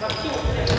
那屁股后